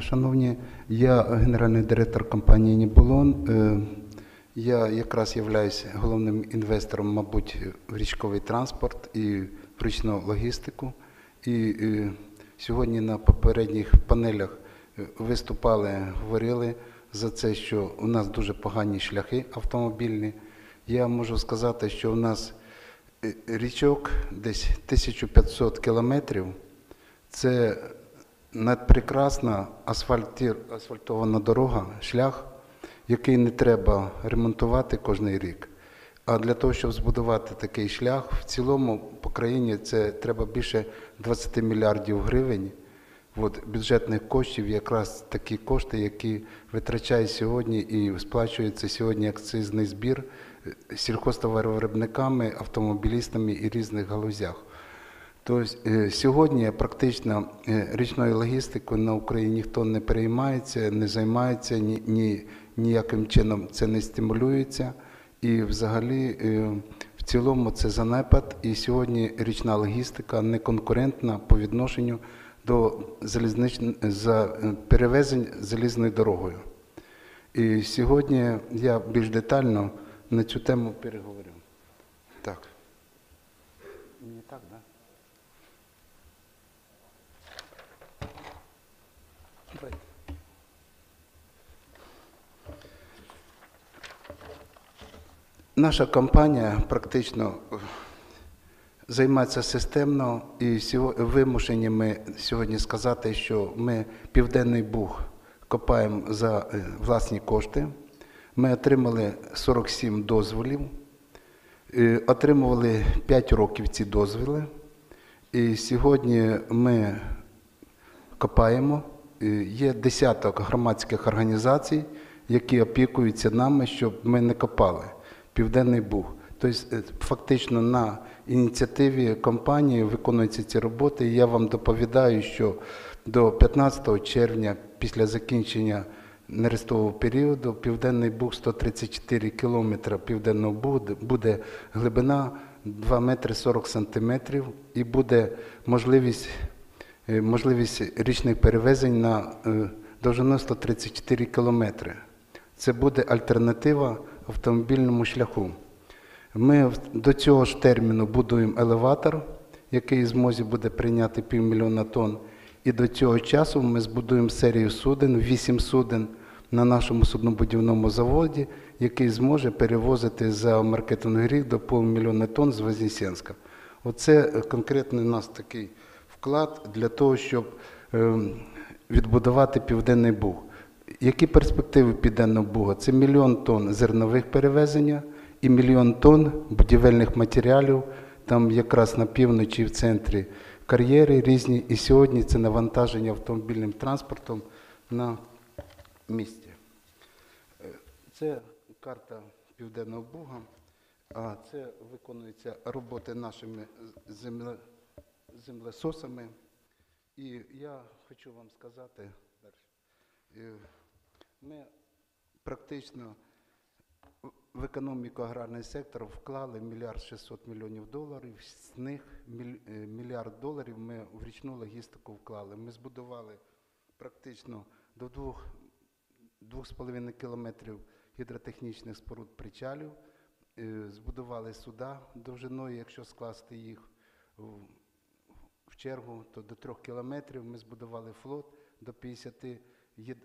Шановні, я генеральний директор компанії Нібулон. Е, Я якраз являюсь головним інвестором, мабуть, в річковий транспорт і в річну логістику. І е, сьогодні на попередніх панелях е, виступали, говорили за це, що у нас дуже погані шляхи автомобільні. Я можу сказати, що у нас річок десь 1500 кілометрів. Це надпрекрасна асфальтована дорога, шлях, який не треба ремонтувати кожен рік. А для того, щоб збудувати такий шлях, в цілому по країні це треба більше 20 мільярдів гривень. От, бюджетних коштів якраз такі кошти, які витрачає сьогодні і сплачується сьогодні акцизний збір е, сільхозтоваровиробниками, автомобілістами і різних галузях. Тобто сьогодні практично е, річною логістикою на Україні ніхто не переймається, не займається, ні, ні, ніяким чином це не стимулюється. І взагалі е, в цілому це занепад. І сьогодні річна логістика не конкурентна по відношенню до залізнич... за перевезень залізною дорогою. І сьогодні я більш детально на цю тему переговорю. Так. Мені так, Наша компанія практично е, займається системно і вимушені ми сьогодні сказати, що ми Південний Буг копаємо за е, власні кошти. Ми отримали 47 дозволів, е, отримували 5 років ці дозволи. І сьогодні ми копаємо. Є десяток громадських організацій, які опікуються нами, щоб ми не копали. Південний Буг. Тобто, е, фактично на ініціативі компанії виконуються ці роботи. І я вам доповідаю, що до 15 червня, після закінчення нерестового періоду, Південний Буг 134 кілометри Південного Бугу буде глибина 2 метри 40 сантиметрів і буде можливість е, можливість річних перевезень на е, довжину 134 кілометри. Це буде альтернатива автомобільному шляху. Ми до цього ж терміну будуємо елеватор, який змозі буде прийняти півмільйона тонн. І до цього часу ми збудуємо серію суден, вісім суден на нашому суднобудівному заводі, який зможе перевозити за маркетинговий рік до півмільйона тонн з Вознесенська. Оце конкретний у нас такий вклад для того, щоб ем, відбудувати Південний Буг. Які перспективи Південного Буга? Це мільйон тонн зернових перевезення і мільйон тонн будівельних матеріалів, там якраз на півночі в центрі кар'єри різні. І сьогодні це навантаження автомобільним транспортом на місці. Е, Це карта Південного Буга, а це виконуються роботи нашими земле, землесосами. І я хочу вам сказати далі. Ми практично в- економіку аграрний сектор вклали мільярд 600 мільйонів доларів. З них е, мільярд доларів ми в річну логістику вклали. Ми збудували практично до двох 2,5 кілометрів гідротехнічних споруд причалів, е, збудували суда довжиною, якщо скласти їх в- чергу, то до трьох кілометрів ми збудували флот до 50 є-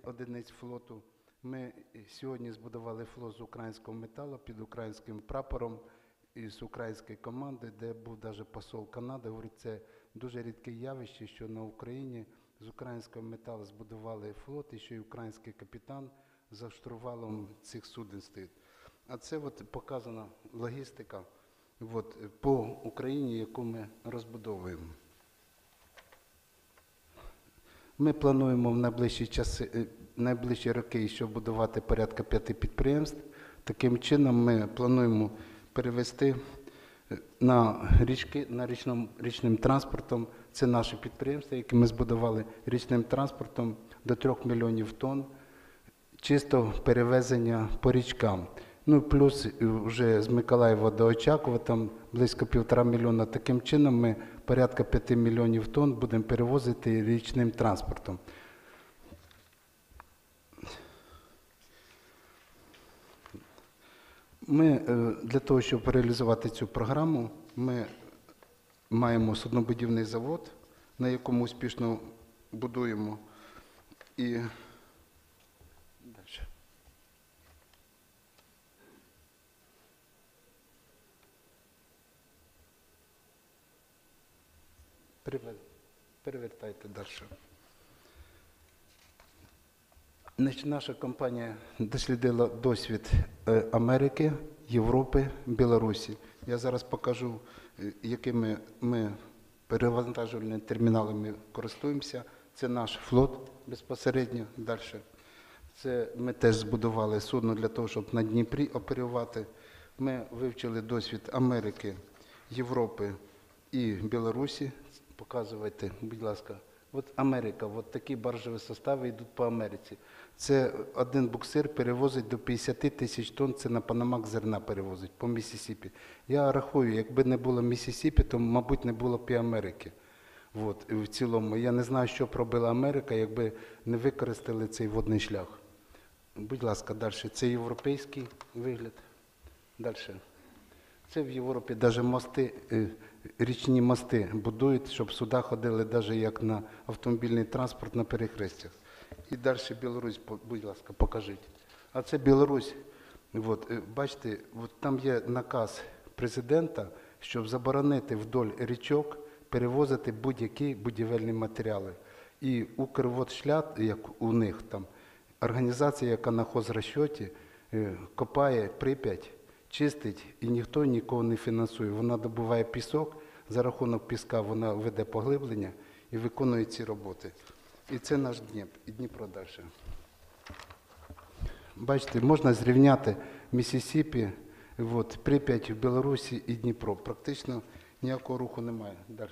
одиниць флоту. Ми е, сьогодні збудували флот з українського металу під українським прапором і з української команди, де був навіть посол Канади. Говорить, це дуже рідке явище, що на Україні з українського металу збудували флот, і що й український капітан за штурвалом цих суден стоїть. А це от показана логістика от, по Україні, яку ми розбудовуємо. Ми плануємо в найближчі часи, е, найближчі роки ще будувати порядка п'яти підприємств. Таким чином, ми плануємо перевести е, на річки, на річному, річним транспортом. Це наші підприємства, які ми збудували річним транспортом до 3 мільйонів тонн чисто перевезення по річкам. Ну плюс вже з Миколаєва до Очакова, там близько півтора мільйона. Таким чином ми порядка п'яти мільйонів тонн будемо перевозити річним транспортом. Ми е, для того, щоб реалізувати цю програму, ми маємо суднобудівний завод, на якому успішно будуємо. і Перевертайте далі. Наша компанія дослідила досвід е, Америки, Європи, Білорусі. Я зараз покажу, е, якими ми перевантажувальними терміналами користуємося. Це наш флот безпосередньо далі. Це ми теж збудували судно для того, щоб на Дніпрі оперувати. Ми вивчили досвід Америки, Європи і Білорусі. Показуйте, будь ласка. От Америка, от такі баржові состави йдуть по Америці. Це один буксир перевозить до 50 тисяч тонн, це на Панамак зерна перевозить по Місісіпі. Я рахую, якби не було Місісіпі, то, мабуть, не було б і Америки. От, в цілому. Я не знаю, що б робила Америка, якби не використали цей водний шлях. Будь ласка, далі. Це європейський вигляд. Далі. Це в Європі навіть мости, е, річні мости будують, щоб суда ходили навіть як на автомобільний транспорт на перехрестях. І далі Білорусь, будь ласка, покажіть. А це Білорусь. От, е, бачите, от там є наказ президента, щоб заборонити вдоль річок перевозити будь-які будівельні матеріали. І Укрводшлях, як у них там, організація, яка на хозрасчеті, е, копає Прип'ять, чистить і ніхто нікого не фінансує. Вона добуває пісок, за рахунок піска вона веде поглиблення і виконує ці роботи. І це наш Дніпр, і Дніпро далі. Бачите, можна зрівняти Місісіпі, от, Прип'ять в Білорусі і Дніпро. Практично ніякого руху немає. Далі.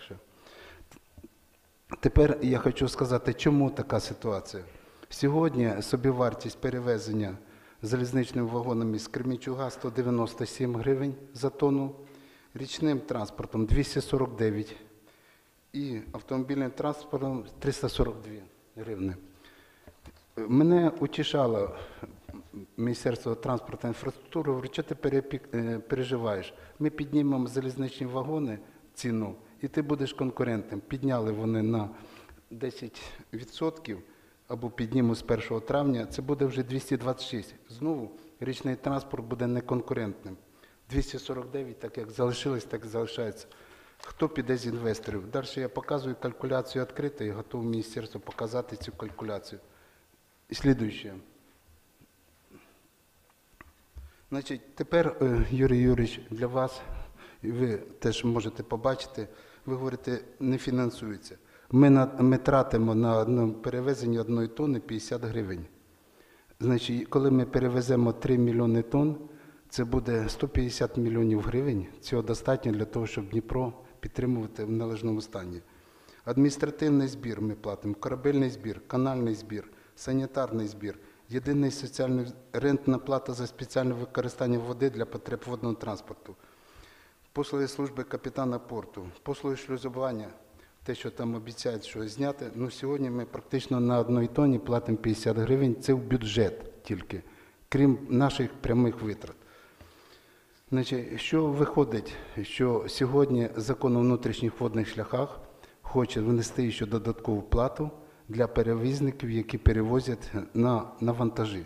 Тепер я хочу сказати, чому така ситуація. Сьогодні собівартість перевезення залізничними вагонами з Кремічуга 197 гривень за тонну, річним транспортом 249 і автомобільним транспортом 342 гривни. Мене утішало Міністерство транспорту та інфраструктури, що ти е, переживаєш? Ми піднімемо залізничні вагони ціну, і ти будеш конкурентним. Підняли вони на 10% або піднімуть з 1 травня, це буде вже 226. Знову річний транспорт буде неконкурентним. 249, так як залишилось, так і залишається. Хто піде з інвесторів? Далі я показую калькуляцію відкрито і готовий міністерство показати цю калькуляцію. І слідуюче. Значить, тепер, е, Юрій Юрійович, для вас, і ви теж можете побачити, ви говорите, не фінансується. Ми, на, ми тратимо на одному перевезенні одної тонни 50 гривень. Значить, коли ми перевеземо 3 мільйони тонн, це буде 150 мільйонів гривень. Цього достатньо для того, щоб Дніпро підтримувати в належному стані. Адміністративний збір ми платимо, корабельний збір, канальний збір, санітарний збір, єдиний соціальний рентна плата за спеціальне використання води для потреб водного транспорту, послуги служби капітана порту, послуги шлюзування, те, що там обіцяють, що зняти. Ну, сьогодні ми практично на одній тоні платимо 50 гривень, це в бюджет тільки, крім наших прямих витрат. Значить, що виходить, що сьогодні закон у внутрішніх водних шляхах хоче внести ще додаткову плату для перевізників, які перевозять на, на вантажі.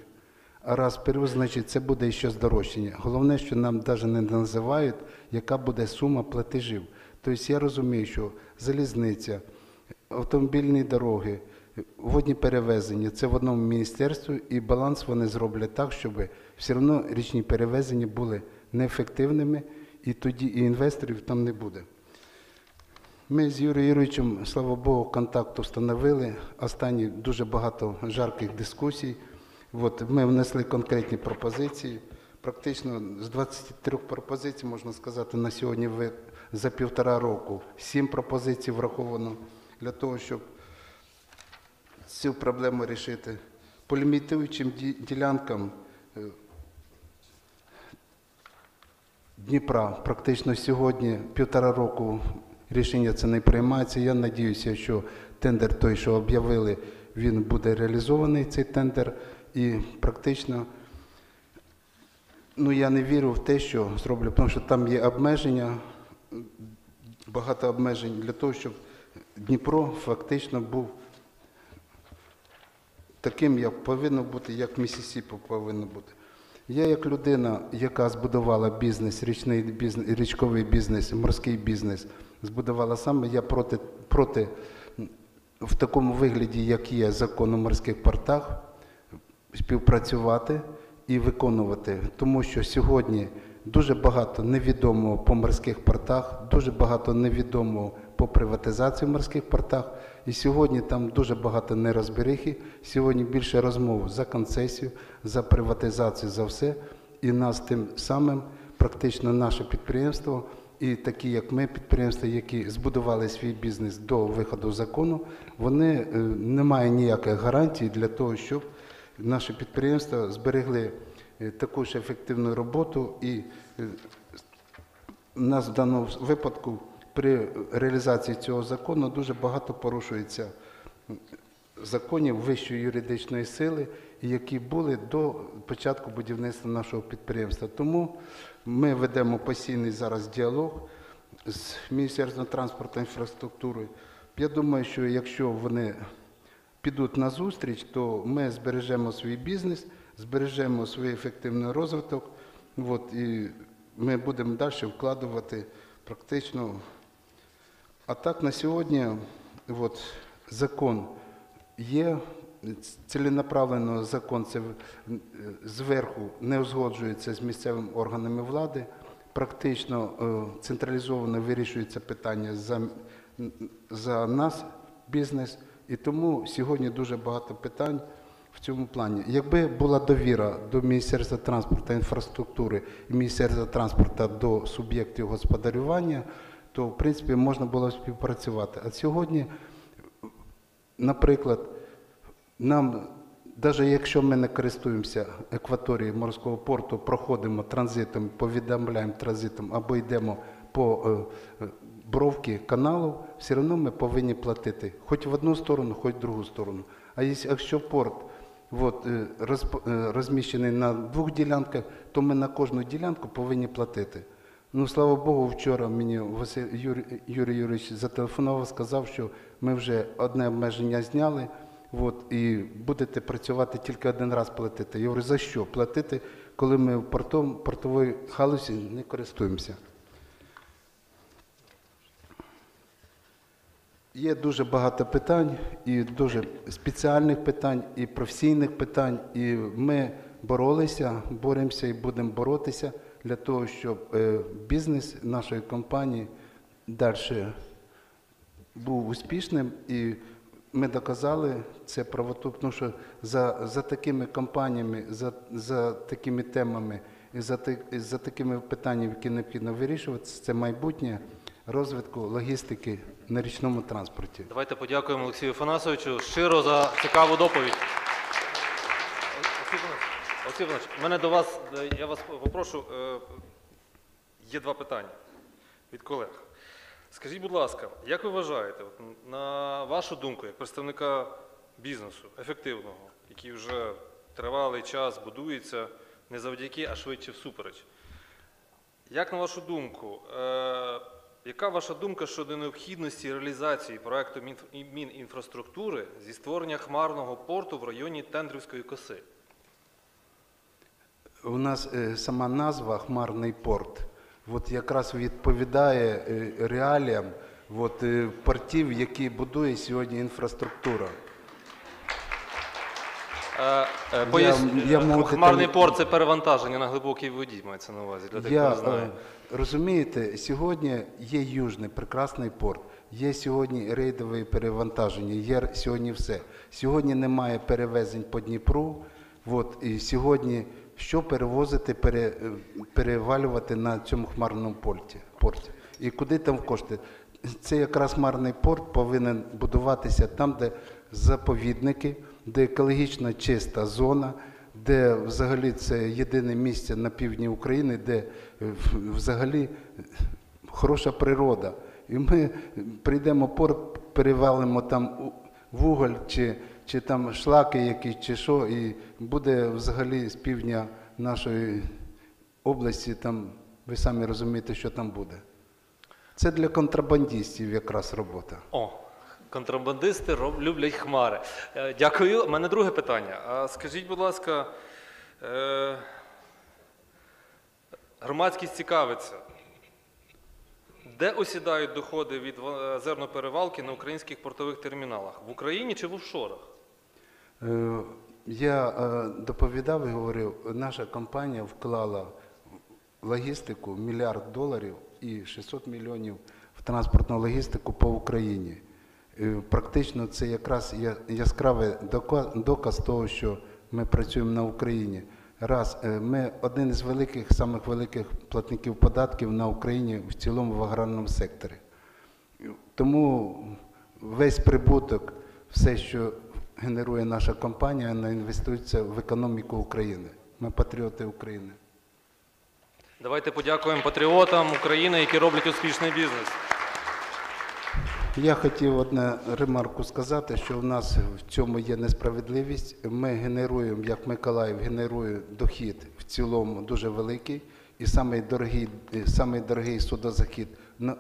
А раз перевоз, значить, це буде ще здорожчання. Головне, що нам навіть не називають, яка буде сума платежів. Тобто я розумію, що залізниця, автомобільні дороги, водні перевезення це в одному міністерстві, і баланс вони зроблять так, щоб все одно річні перевезення були неефективними, і тоді і інвесторів там не буде. Ми з Юрієм Юрійовичем, слава Богу, контакт встановили. Останні дуже багато жарких дискусій. От, ми внесли конкретні пропозиції. Практично з 23 пропозицій, можна сказати, на сьогодні ви за півтора року сім пропозицій враховано для того, щоб цю проблему рішити. По лімітуючим ділянкам е, Дніпра практично сьогодні півтора року рішення це не приймається. Я надіюся, що тендер той, що об'явили, він буде реалізований, цей тендер, і практично Ну, я не вірю в те, що зроблю, тому що там є обмеження, багато обмежень для того, щоб Дніпро фактично був таким, як повинно бути, як Місісіпі повинно бути. Я як людина, яка збудувала бізнес, річний бізнес, річковий бізнес, морський бізнес, збудувала саме, я проти, проти в такому вигляді, як є закон у морських портах, співпрацювати і виконувати. Тому що сьогодні дуже багато невідомого по морських портах, дуже багато невідомого по приватизації в морських портах. І сьогодні там дуже багато нерозберихи. Сьогодні більше розмов за концесію, за приватизацію, за все. І нас тим самим практично наше підприємство і такі, як ми, підприємства, які збудували свій бізнес до виходу закону, вони е, не мають ніяких гарантій для того, щоб наші підприємства зберегли таку ж ефективну роботу і е, у нас в даному випадку при реалізації цього закону дуже багато порушується законів вищої юридичної сили, які були до початку будівництва нашого підприємства. Тому ми ведемо постійний зараз діалог з Міністерством транспорту інфраструктури. Я думаю, що якщо вони підуть на зустріч, то ми збережемо свій бізнес, збережемо свій ефективний розвиток. От, і ми будемо далі вкладувати практично. А так на сьогодні от, закон є, ціленаправлено закон це зверху не узгоджується з місцевими органами влади. Практично е, централізовано вирішується питання за, за нас, бізнес. І тому сьогодні дуже багато питань в цьому плані. Якби була довіра до Міністерства транспорту та інфраструктури і Міністерства транспорту до суб'єктів господарювання, то в принципі можна було співпрацювати. А сьогодні, наприклад, нам, навіть якщо ми не користуємося екваторією морського порту, проходимо транзитом, повідомляємо транзитом або йдемо по е, е, бровки каналу, все одно ми повинні платити хоч в одну сторону, хоч в другу сторону. А якщо порт от, е, е, розміщений на двох ділянках, то ми на кожну ділянку повинні платити. Ну, слава Богу, вчора мені Василь Юрій, Юрій Юрійович зателефонував, сказав, що ми вже одне обмеження зняли, от, і будете працювати тільки один раз платити. Я говорю, за що платити, коли ми в портом, портовій халузі не користуємося? Є дуже багато питань, і дуже спеціальних питань, і професійних питань. І ми боролися, боремося і будемо боротися для того, щоб е, бізнес нашої компанії далі був успішним. І ми доказали це правоту, тому що за, за такими компаніями, за, за такими темами і за, за такими питаннями, які необхідно вирішувати, це майбутнє розвитку логістики на річному транспорті. Давайте подякуємо Олексію Фанасовичу щиро за цікаву доповідь. Олексій в мене до вас, е, я вас попрошу, е, є два питання від колег. Скажіть, будь ласка, як ви вважаєте, на вашу думку, як представника бізнесу, ефективного, який вже тривалий час будується не завдяки, а швидше всупереч, як на вашу думку, е, яка ваша думка щодо необхідності реалізації проекту Мінінфраструктури зі створення хмарного порту в районі Тендрівської коси? У нас е, сама назва Хмарний порт от якраз відповідає е, реаліям от, е, портів, які будує сьогодні інфраструктура. Е, пояс- я Хмарний порт це перевантаження на глибокій воді, мається на увазі, для тих, Я, хто не знає. Розумієте, сьогодні є южний прекрасний порт, є сьогодні рейдове перевантаження, є сьогодні все. Сьогодні немає перевезень по Дніпру. От, і сьогодні що перевозити, пере, перевалювати на цьому хмарному порті, порті? І куди там кошти? Це якраз хмарний порт повинен будуватися там, де заповідники, де екологічно чиста зона, де взагалі це єдине місце на півдні України, де е, взагалі е, хороша природа. І ми прийдемо порт, перевалимо там вуголь чи, чи там шлаки якісь, чи що, і буде взагалі з півдня нашої області, там ви самі розумієте, що там буде. Це для контрабандистів якраз робота. О, контрабандисти роб- люблять хмари. Е, Дякую. У мене друге питання. А скажіть, будь ласка, е, громадськість цікавиться, де осідають доходи від е, зерноперевалки на українських портових терміналах? В Україні чи в офшорах? Я доповідав і говорив, наша компанія вклала логістику мільярд доларів і 600 мільйонів в транспортну логістику по Україні. Е, Практично це якраз яскравий доказ того, що ми працюємо на Україні. Раз, е, ми один із великих, самих великих платників податків на Україні в цілому в аграрному секторі. Тому весь прибуток, все, що генерує наша компанія, вона інвестується в економіку України. Ми патріоти України. Давайте подякуємо патріотам України, які роблять успішний бізнес. Я хотів одне ремарку сказати, що в нас в цьому є несправедливість. Ми генеруємо, як Миколаїв генерує дохід в цілому дуже великий, і самий дорогий, е, самий дорогий судозахід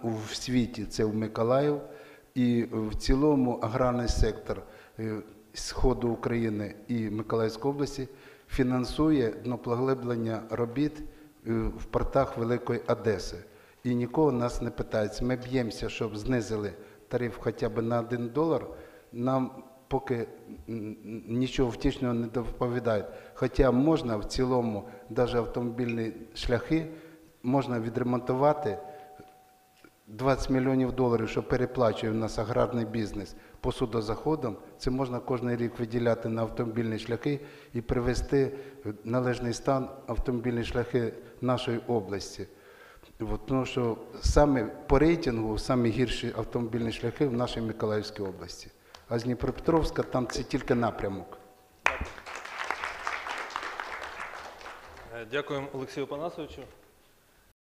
в світі це в Миколаїв. І в цілому аграрний сектор е, Сходу України і Миколаївської області фінансує днопоглиблення робіт е, в портах Великої Одеси. І нікого нас не питається. Ми б'ємося, щоб знизили тариф хоча б на 1 долар. Нам поки нічого втішного не доповідають. Хоча можна в цілому, навіть автомобільні шляхи, можна відремонтувати 20 мільйонів доларів, що переплачує в нас аграрний бізнес по судозаходам, це можна кожен рік виділяти на автомобільні шляхи і привести в належний стан автомобільні шляхи нашої області. От, тому що саме по рейтингу самі гірші автомобільні шляхи в нашій Миколаївській області. А з Дніпропетровська там це тільки напрямок. Дякую, Олексію Панасовичу.